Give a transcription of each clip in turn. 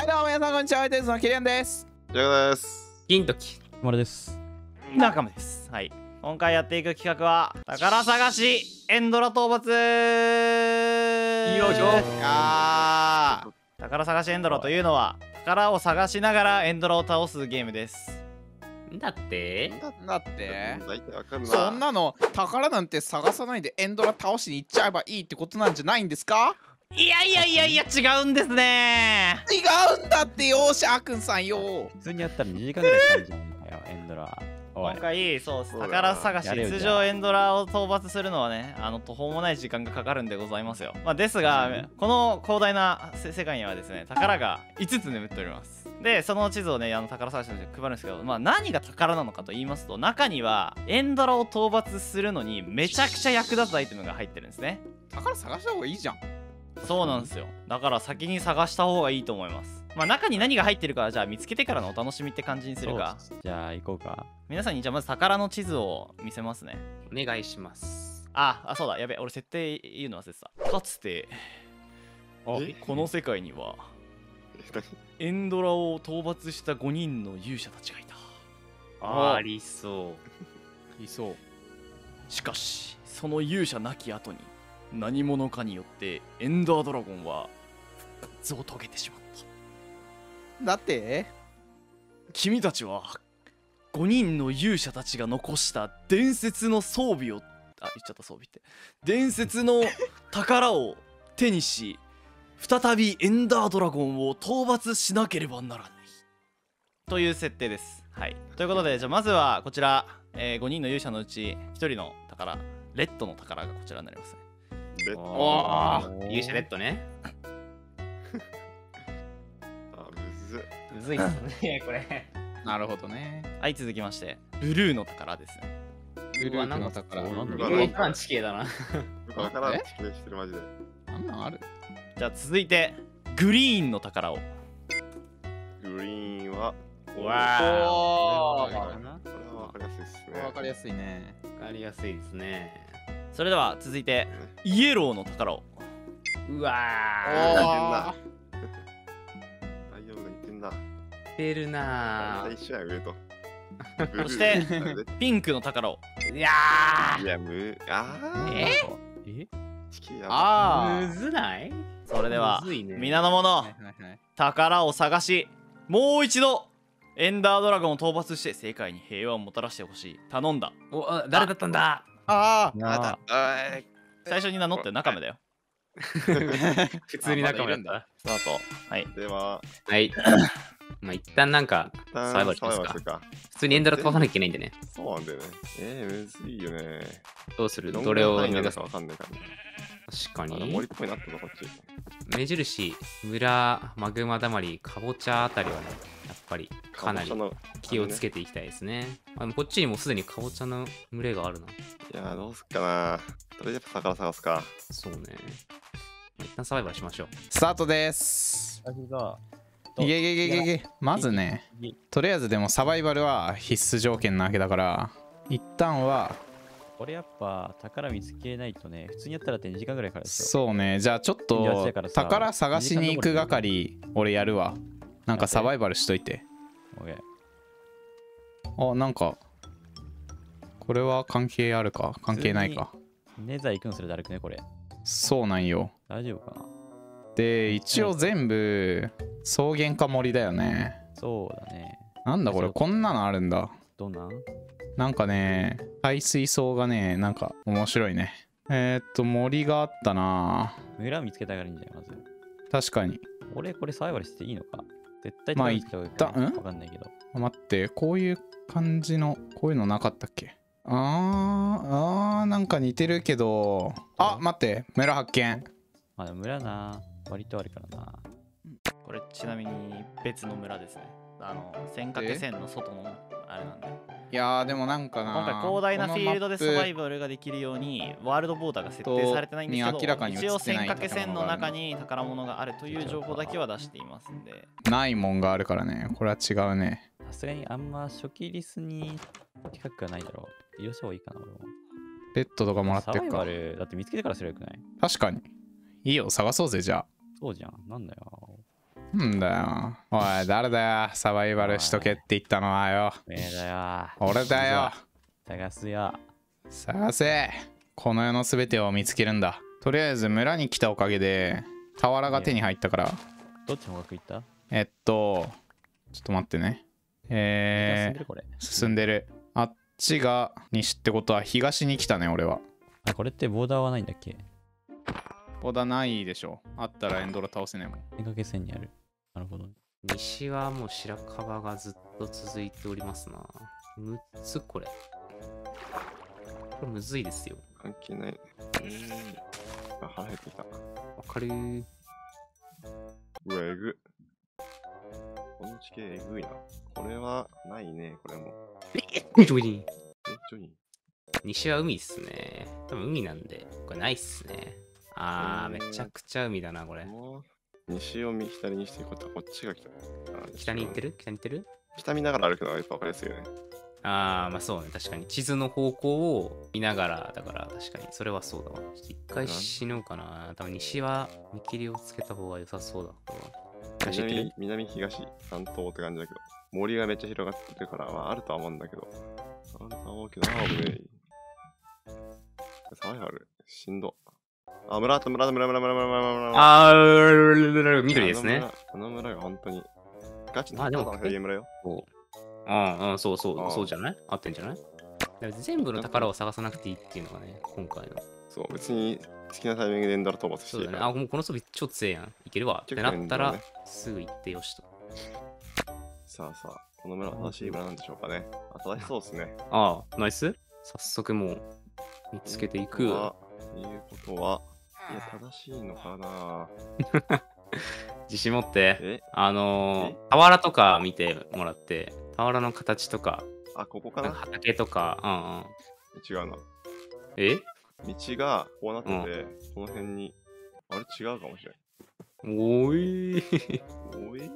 はいどうも皆さんこんにちは。テンスのキリアンです。ジャガです。銀時丸です。中村です。はい。今回やっていく企画は宝探しエンドラ討伐。よいしょ。あ宝探しエンドラというのは宝を探しながらエンドラを倒すゲームです。だって？ーだって？そんなの宝なんて探さないでエンドラ倒しに行っちゃえばいいってことなんじゃないんですか？いやいやいやいや違うんですね。違うんだってよシャーくんさんよ普通にやったら2時間ぐらいかかるじゃんかよ、エンドラ。今。回そう宝探し通常エンドラを討伐するのはねあの途方もない時間がかかるんでございますよ、まあ、ですがこの広大なせ世界にはですね宝が5つ眠っております。でその地図をねあの宝探しの人に配るんですけど、まあ、何が宝なのかと言いますと中にはエンドラを討伐するのにめちゃくちゃ役立つアイテムが入ってるんですね。宝探した方がいいじゃんそうなんですよ。だから先に探した方がいいと思います。まあ中に何が入ってるかじゃあ見つけてからのお楽しみって感じにするか。じゃあ行こうか。皆さんにじゃあまず宝の地図を見せますね。お願いします。あ、あ、そうだ、やべ、俺設定言うの忘れてた。かつて、えこの世界には、何？エンドラを討伐した5人の勇者たちがいた。あありそいそう。しかし、その勇者なき後に、何者かによって、エンダードラゴンは復活を遂げてしまった。だって？君たちは、5人の勇者たちが残した伝説の装備を、あ、言っちゃった装備って。伝説の宝を手にし、再びエンダードラゴンを討伐しなければならない。という設定です。はい。ということで、じゃあまずはこちら、え5人の勇者のうち1人の宝、レッドの宝がこちらになりますね。うレッドおー勇者レッドね あ、むずっ。むずいっすねこれなるほどねはい、続きまして、ブルーの宝ですね。ブルーの宝ブルーパンチ系だなわからん。地形してるマジで。なんなんある？じゃあ続いて、グリーンの宝を。グリーンは。わおわかりやすいですね。わかりやすいねわかりやすいですねそれでは続いて、イエローの宝を。うわおー。太陽が言ってんな。ー出るな大一緒や、上と。そしてピンクの宝いやいや、む、あー。え？え？地形やば。ー。あむずない？それではね。皆の者、はいはいはい。宝を探しもう一度エンダードラゴンを討伐して世界に平和をもたらしてほしい。頼んだ。おあ誰だったんだ？ああ。最初に名乗って中目だよ。普通に仲間だったスタートはい。では、はい まあ一旦なんかサイバーしますかか。普通にエンドラ飛ばさなきゃいけないんでねそうなんだよね。えー、むずいよね。どうする？どれを目指す？かわかんないからね。確かあのに森っぽいなったぞ、こっち。目印村マグマだまりかぼちゃあたりはねやっぱりかなり気をつけていきたいですねあのこっちにもすでにかぼちゃの群れがあるないやー、どうすっかな。とりあえず宝探すか。そうね一旦サバイバルしましょうスタートですあれだ。いけいけいけいけいけまずねとりあえずでもサバイバルは必須条件なわけだから一旦はこれやっぱ宝見つけないとね、普通にやったらって2時間ぐらいから。そうねじゃあちょっと宝探しに行く係俺やるわ。なんかサバイバルしといて。あなんかこれは関係あるか？関係ないか？ーネザー行くのそれだるくね、これ。そうなんよ。大丈夫かな？で一応全部草原か森だよね。そうだね。なんだこれこんなのあるんだ。どんな？んなんかね排水槽がねなんか面白いね。えー、っと森があったな。村見つけたがるんじゃん、まず。確かに。俺、これサバイバルしていいのか？絶対まあいい一旦ん？わかんないけど。待ってこういう感じのこういうのなかったっけ？あーあーなんか似てるけど。あ待って村発見。まあ村な、割とあるからな。これちなみに別の村ですね。あの線掛け線の外のあれなんで。いやーでもなんかな今回広大なフィールドでサバイババルができるようにワールドボーダーが設定されてないんですけど一応線掛け線の中に宝物があるという情報だけは出していますんで。ないもんがあるからね。これは違うね。さすがにあんま初期リスに近くはないだろう。色した方がいいかな、俺も。ペットとかもらってサバイくかバル、だって見つけてからすればよくない？確かに。いいよ探そうぜじゃあそうじゃん。なんだよ。んだよ。おい誰だよ。サバイバルしとけって言ったのはよ。ええだよ。俺だよ。探すよ。探せ。この世の全てを見つけるんだ。とりあえず村に来たおかげで俵が手に入ったから。どっちの方角行った？えっとちょっと待ってね。進んえー。進んでる。あっちが西ってことは東に来たね俺は。あ、これってボーダーはないんだっけ？ボダないでしょあったらエンドラ倒せねえもん手掛け線にある。なるほどね。西はもう白樺がずっと続いておりますな。6つこれ。これむずいですよ。関係ない。うーん。あ、腹減ってきた。わかるー。うわ、えぐ。この地形えぐいな。これは、ないね、これも。え、ちょいちょいえ、ジョニ西は海っすね。多分海なんで、これないっすね。あー、めちゃくちゃ海だな、これ西を右左にしていくことはこっちが来た。あ北に行ってる？北に行ってる？北見ながら歩くのがやっぱ分かりやすいよね。あー、まあそうね。確かに。地図の方向を見ながら、だから確かに。それはそうだわ。一回死のうかな。多分西は見切りをつけた方が良さそうだ南、南東、南東って感じだけど。森がめっちゃ広がってるから、まあ、あるとは思うんだけど。あるとは思うけど、あ、危ねえ。サバイバル、しんど。あ、村だ、村だ、村、村、村、村、村、村、村。あー、緑ですね。あの村。が本当に。ガチのた村よ。ああ、そうそう、そうじゃない？合ってんじゃない？全部の宝を探さなくていいっていうのがね、今回の。そう、別に好きなタイミングでエンドラ討伐して。いいから。あ、もうこの装備超強えやん。いけるわって結なったらすぐ行ってよしと。さあさあ、この村は正しい村なんでしょうかね。あ、正しそうですね。ああ、ナイス早速もう見つけていく。まあいうことは、正しいのかな？自信持って。え？あのー、俵とか見てもらって、俵の形とか、あ、ここかな？なんか畑とか、うんうん。違うな。え？道がこうなってて、この辺に、あれ違うかもしれおいん。おい？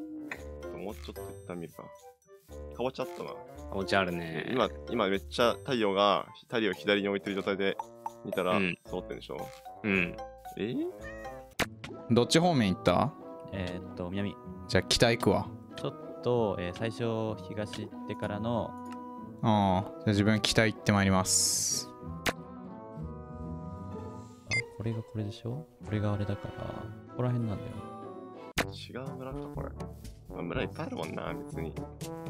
もうちょっと一旦見るか。かぼちゃあったな。おじゃあるね。今、今めっちゃ太陽が、太陽を左に置いてる状態で見たらうん、揃ってるでしょ？うん。え？どっち方面行った？えーっと、南。じゃあ北行くわちょっと、えー最初、東行ってからの、ああじゃあ自分北行ってまいりますあ、これがこれでしょ？これがあれだから、ここら辺なんだよ。違う村か、これ。まあ、村いっぱいあるもんな、別に。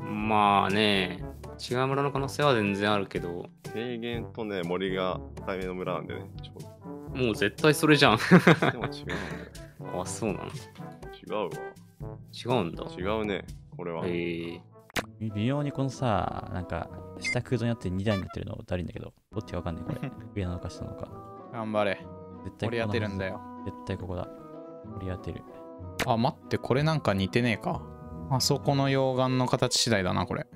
まあね、違う村の可能性は全然あるけど、平原とね、森が対面の村なんでね。ちょもう絶対それじゃん。でも違うんだよ。あ、そうなの？違うわ。違うんだ。違うね、これは。へえ微微妙にこのさ、なんか、下空洞になって2台になってるのだるいんだけど、どっちかわかんない？これ。上なのか下なのか。頑張れ絶対盛り当てるんだよ。よ絶対ここだ。盛り当てる。あ待ってこれなんか似てねえかあそこの溶岩の形次第だなこれ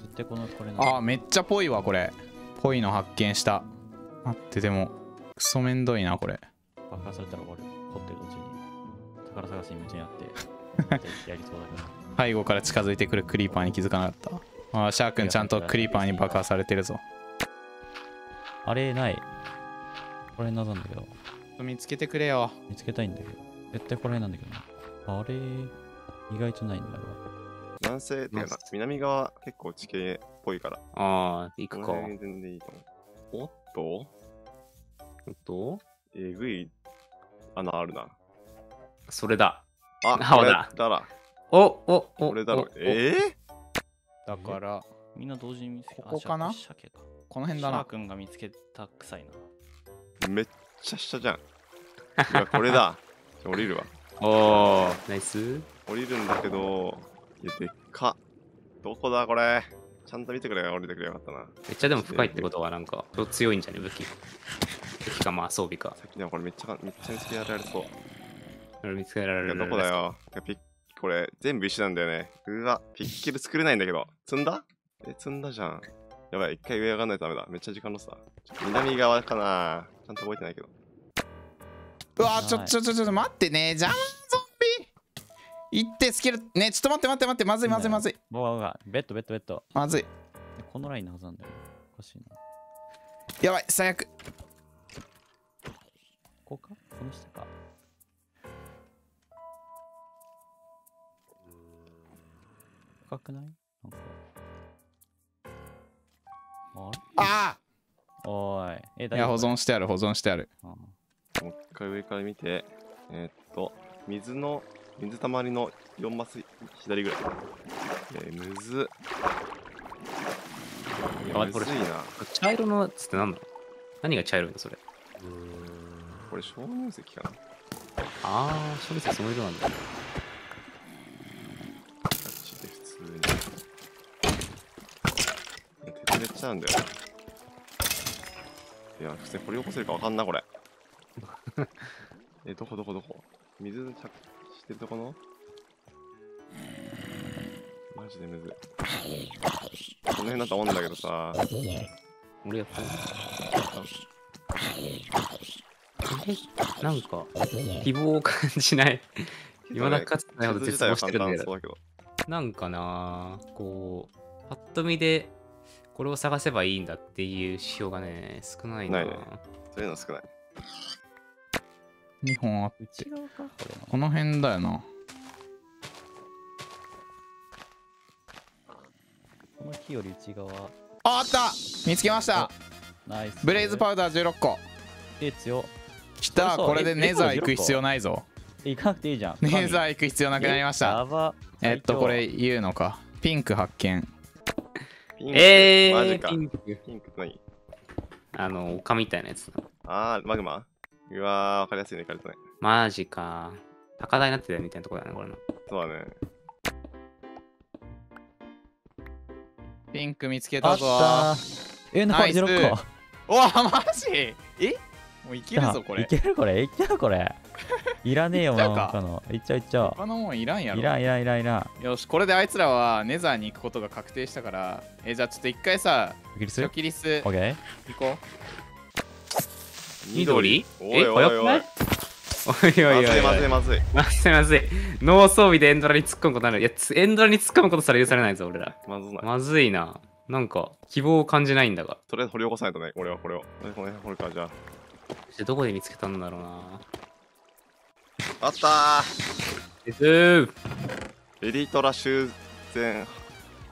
絶対この、これなあめっちゃぽいわこれぽいの発見した待ってでもクソめんどいなこれ爆破されたら終わる。掘ってる途中に。宝探しに夢中になって。やりそうだけど。背後から近づいてくるクリーパーに気づかなかったあシャークンちゃんとクリーパーに爆破されてるぞあれない。これ謎なんだけど。見つけてくれよ見つけたいんだけど。絶対これなんだけどな。あれ、意外とないんだわ。南西っていうかな、南側結構地形っぽいから。ああ、行くか。この辺全然いいと思う。おっと？おっとえぐい穴あるな。それだ。あ、青これだだら。おおおこれだろお。えだからみんな同時に見つけここかなこの辺だなシャー君が見つけた臭いなー、めっちゃ下じゃん。いや、これだ。降りるわ。おー、ナイス。降りるんだけど、いや、でっか。どこだ、これ？ちゃんと見てくれ、降りてくれよかったな。めっちゃでも深いってことはなんか、超強いんじゃね？武器。武器かまあ装備か。さっきのこれめっちゃ、めっちゃ見つけられそう。これ見つけられる。いや、どこだよ。いやピッこれ、全部石なんだよね。うわ、ピッケル作れないんだけど。積んだ？え、積んだじゃん。やばい、一回上上がんないとダメだ。めっちゃ時間のさ。南側かなちゃんと覚えてないけど。うわちょちょちょちょ待ってね邪魔ゾンビ行ってスキルねちょっと待って待って待ってまずいまずいまずいボガボガ、ベッドベッドベッド。まずいこのラインのはずなんだよね。おかしいな。やばい最悪ここか？この下か？深くない？なんか。あれ？あおーい。え、あいや保存してある保存してあるあもう一回上から見て、えーっと、水の、水たまりの4マス左ぐらい。えー、むずっ。いやあむずいな。茶色のやつって何だ？何が茶色いのそれ？これ鍾乳石かなああ、それその色なんだ。タッチで普通に。鉄めっちゃなんだよな。いや、普通に掘り起こせるかわかんな、これ。え、どこどこどこ？水着地してるとこの？マジでむずい。この辺だと思うんだけどさ。俺やったえなんか、希望を感じない。今だかつてないほど絶望してるんだけど。そうだけど。なんかなこう、パッと見で、これを探せばいいんだっていう指標がね、少ないな。ないねそういうの少ない。2本あって内側かこれの。この辺だよなこの木より内側。ああった見つけましたナイス。ブレイズパウダー16個え、強っ。きたこれでえネザー行く16必要ないぞえ、行かなくていいじゃん。ネザー行く必要なくなりましたやば。えっとこれ言うのかピンク発見ピンク、えー、マジかピ。ンク。ピンク何？あの、丘みたいなやつだ。あー、マグマ？うわー、わかりやすいね、カルトね。マジか。高台になってたみたいなとこだね、これの。そうだね。ピンク見つけあったぞたえ、なんかナイス16個。おわマジ？え？もういけるぞこれいけるこれいけるこれ。いらねえよ、いっちゃうかなんかの。いっちゃういっちゃう。他のもんいらんやろいらんいらんいらんいらん。よしこれであいつらはネザーに行くことが確定したからえじゃあちょっと一回さイギリスチョキリスオッケー行こ緑？おいえ、おいおい早くない？おいおいおいおい。まずいまずいまずい。まずいまずい。ノー装備でエンドラに突っ込むことになる。いや、つエンドラに突っ込むことさら許されないぞ、俺ら。まずない。まずいな。なんか、希望を感じないんだが。とりあえず掘り起こさないとね、俺はこれを。これこの辺掘るか、じゃあどこで見つけたんだろうな。あ。あったーーエリトラ修繕。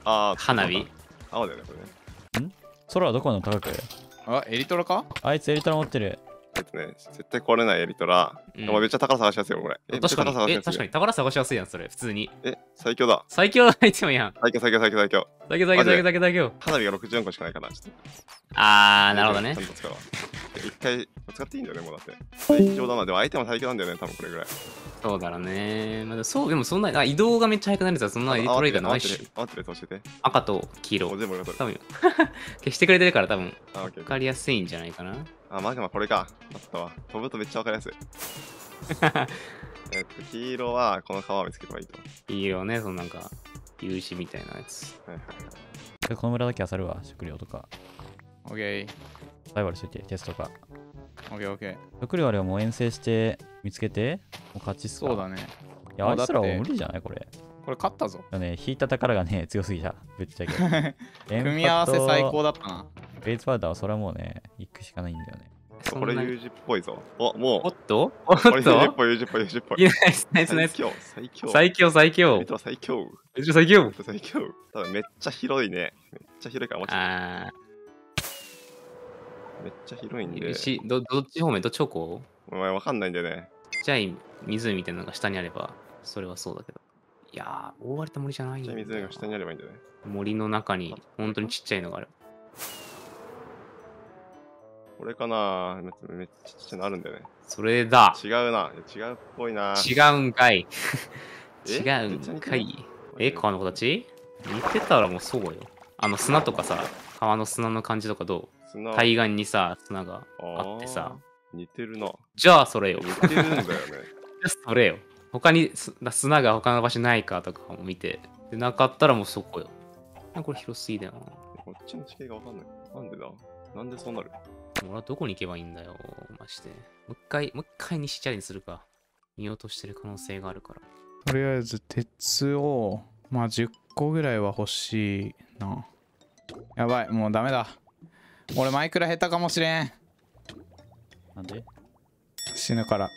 あー、花火？青だよね、これね。空はどこの高くうあエリトラか？あいつエリトラ持ってる。えっとね、絶対壊れないエリトラ。うんお前めっちゃ宝探しやすいよ、これ。え、確かに、え、確かに、宝探しやすいやん、それ、普通に。え、最強だ。最強のアイテムやん。最強、最強、最強、最強。最強、最強、最強、最強、最強。花火が64個しかないから、ちょっと。あー、なるほどねちゃ。んと使うわ。一回使っていいんだよね、もうだって。最強だな。でも相手も最強なんだよね、多分これぐらい。そうだろうね。まあ、でもそう、でもそんな、あ移動がめっちゃ速くなるやつはそんなエリトラ以外ないし。待ってる、教えて。赤と黄色もう。全部俺が取る。多分 消してくれてるから多分あ、オッケー分かりやすいんじゃないかな。あ、マグマこれか。あったわ。飛ぶとめっちゃわかりやすい。えっと、黄色はこの川を見つければいいと。黄色ね、そのなんか、粒子みたいなやつ。はいはい。でこの村だけ漁るわ。食料とか。オッケーサイバルしといて、テストとか。オッケーオッケー食料あれはもう遠征して見つけて、もう勝ちっすかそうだねいや、ああいつらは無理じゃないこれ。これ勝ったぞね、引いた宝がね、強すぎた。ぶっちゃけ。組み合わせ最高だったなベイツパウダーはそれはもうね、行くしかないんだよね。これ U 字っぽいぞ。お、もおっとおっう。これ U 字っとぽい、U 字っぽい、U 字っぽい。ナイスナイスナイス。最強、最強。最強最強最強。最強めっちゃ広いね。めっちゃ広いから、もうちょっあとめっちゃ広いんー、で。しどどっち方面？どっち方向？お前わかんないんだよね。ちっちゃい湖みたいなのが下にあれば、それはそうだけど。いやー、覆われた森じゃないんじゃあだよ湖が下にあればいいんだよね。森の中に本当にちっちゃいのがある。これかな？めっちゃめっちゃちっちゃいのあるんだよね。それだ。違うな。違うっぽいな。違うんかい。え？違うんかい。え、か川の子たち？似てたらもうそうよ。あの砂とかさ、川の砂の感じとかどう？砂対岸にさ、砂があってさ。似てるな。じゃあそれよ。似てるんだよね。じゃあそれよ。他にす砂が他の場所ないかとかも見て。で、なかったらもうそこよ。あこれ広すぎだよな。こっちの地形がわかんない。なんでだ？なんでそうなる？俺はどこに行けばいいんだよ。まして。もう一回、もう一回西チャレにするか。見落としてる可能性があるから。とりあえず鉄をまあ10個ぐらいは欲しいなやばいもうダメだ俺マイクラ下手かもしれんなんで？死ぬから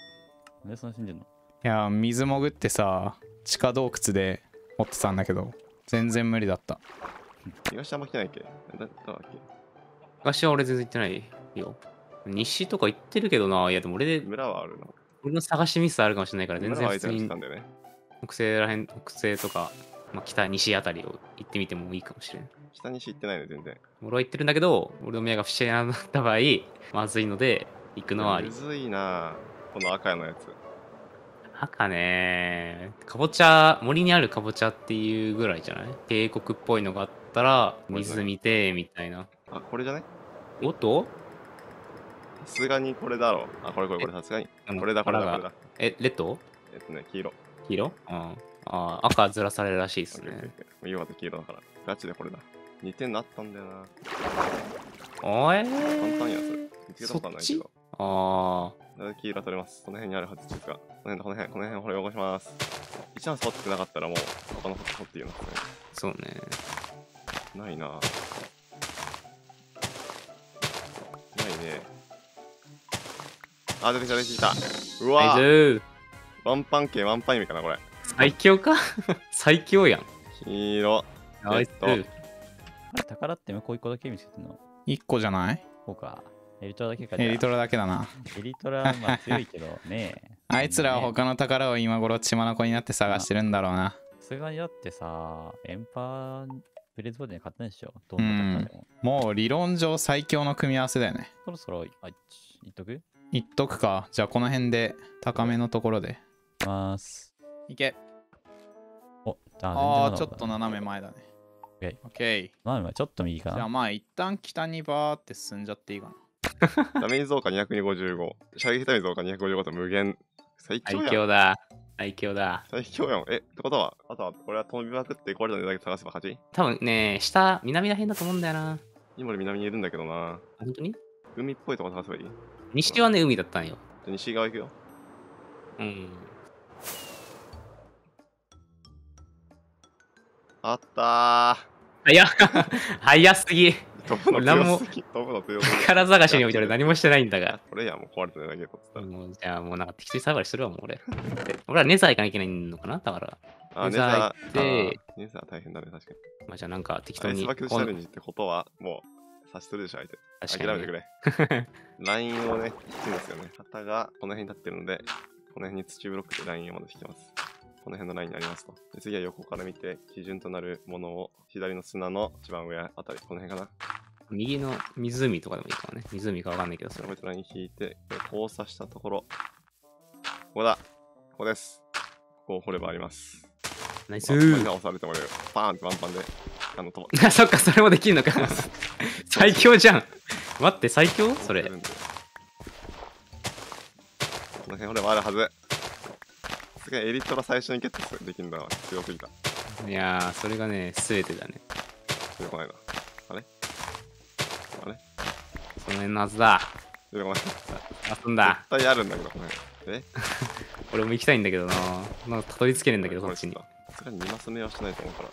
なんでそんな死んでんの？いや水潜ってさ地下洞窟で持ってたんだけど全然無理だった東あんま来てないっけ？だだっけ？昔は俺全然行ってないよ。西とか行ってるけどな。いやでも俺で、村はあるな。俺の探しミスあるかもしれないから全然普通に。北西らへん、北西とか、まあ、北、西あたりを行ってみてもいいかもしれん。北西行ってないね、全然。俺は行ってるんだけど、俺の宮が不思議になった場合、まずいので、行くのはありむ。ずいなこの赤のやつ。赤ねかぼちゃ、森にあるかぼちゃっていうぐらいじゃない？渓谷っぽいのがあったら、水見て、みたいな。あ、これじゃねおっと？さすがにこれだろう。あ、これこれこれ、さすがに。これだ、これだ、これだ。え、レッド？えっとね、黄色。黄色？うん。ああ、赤ずらされるらしいですねオッケーオッ。ケーオッケーいいわ黄色だから。ガチでこれだ。2点なったんだよな。おえ簡ー、単やつ。見つけたことはないけど。あだいぶ黄色取れます。この辺にあるはずですが。この辺だ、この辺、この辺、これ汚します。一番スってなかったらもう、他の掘っていいのね。ー、そうね。ないなぁ。ないね。あ、出てきた、出てきた。うわワンパン系、ワンパン意味かな、これ。最強か？最強やん。黄色。ナイスえっとあれ宝って向こう一個だけ見つけてんの？1個じゃない？こうか。エリトラだけか。エリトラだけだな。エリトラはまあ強いけどね。あいつらは他の宝を今頃血眼になって探してるんだろうな。さすがにだってさ、エンパーブレーズボードに勝ったんでしょ？どんな宝でも。もう理論上最強の組み合わせだよね。そろそろ、あ、い言っとく？言っとくか。じゃあこの辺で高めのところで。いきます。いけ。お、あ、あちょっと斜め前だねオッケーオッケー斜め前ちょっと右かな。じゃあまあ一旦北にバーって進んじゃっていいかなダメージ増加255。射撃ダメージ増加255と無限。最強最。強だ。最強だ。最強やん。え、ってことは、あとは、これは飛びまくって、これの値だけ探せば勝ち？多分ね、下、南らへんだと思うんだよな。今俺南にいるんだけどな。本当に？海っぽいとこ探せばいい？じゃ西はね、海だったんよ。あ西側行くよ。うん。あった早っ早すぎ。ー。飛ぶの俺何も強すぎ。飛ぶの強すぎ。宝探しにおいて俺何もしてないんだあが。これやもう壊れてないだけこっ。もうじゃあもうなんか適当にサバリするわ、もう俺。で 俺はネザー行かなきゃいけないのかなだから。あ、ネネザー行ってネザー大変だね、確かに。まあじゃあなんか適アイス当に。バケツチャレンジってことは、もう、察してるでしょ、相手。諦めてくれ。ラインをね、引くんですよね。旗がこの辺に立ってるので、この辺に土ブロックでラインをまで引きます。この辺のラインになりますと。で次は横から見て、基準となるものを左の砂の一番上あたり、この辺かな。右の湖とかでもいいかもね。湖かわかんないけど、それこ。ライン引いて、交差したところ。ここだ。ここです。ここを掘ればあります。ナイスー。押されてもらえる。パーンってワンパンで。あの、飛ばあ そっか、それもできるのか。最強じゃん。待って、最強？それこ。の辺掘ればあるはず。すげえエリトラ最初にゲットできるんだわ。強すぎた。いやー、それがね、すべてだね。出てこないな。あれ？あれ？その辺のはずだ。出てこない。遊んだ。絶対あるんだけど、この辺。え？俺も行きたいんだけどな。なんかたどり着けねえんだけど、そっちに。これに2マス目はしてないと思うから。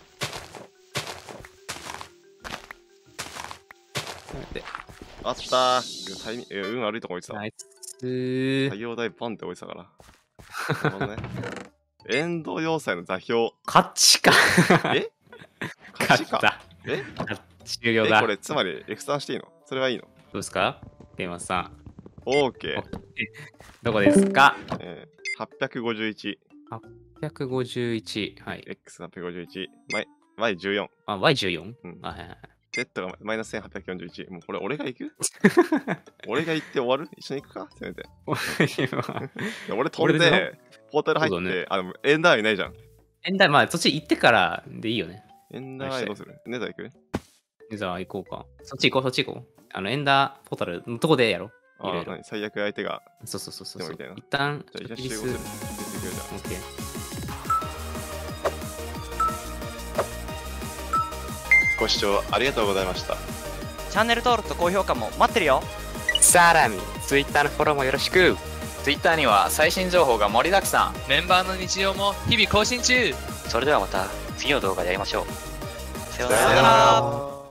であったー運悪いとこ置いてたわナ。イス作業台ポンって置いてたから。なるほどね。エンド要塞の座標。勝ちか。え？勝勝ちか。え？終了だ。え、こどうれつまり X ターンしていいの？それはいいの？ですか？テーマさん。?OK。どこですか？えー、851。?151。はい。X851。Y- Y14。あ、Y14? うんあ、はいはいはい。Z がマイナス1841。もうこれ俺が行く？俺が行って終わる？一緒に行くか？せめて。俺飛ん俺でで、ポータル入って、ねあ、でもエンダーいないじゃん。エンダー、まあ、そっち行ってからでいいよね。エンダーアイどうする？ネザー行く？じゃあ行こうか。そっち行こう、そっち行こう。あの、エンダーポータルのとこでやろう。あいろいろ何？最悪相手が。そうそうそうそう。一旦、じゃあ一緒にオッケー。ご視聴ありがとうございました。チャンネル登録と高評価も待ってるよ。さらに、Twitter のフォローもよろしく。Twitter には最新情報が盛りだくさん。メンバーの日常も日々更新中。それではまた次の動画で会いましょう。さようなら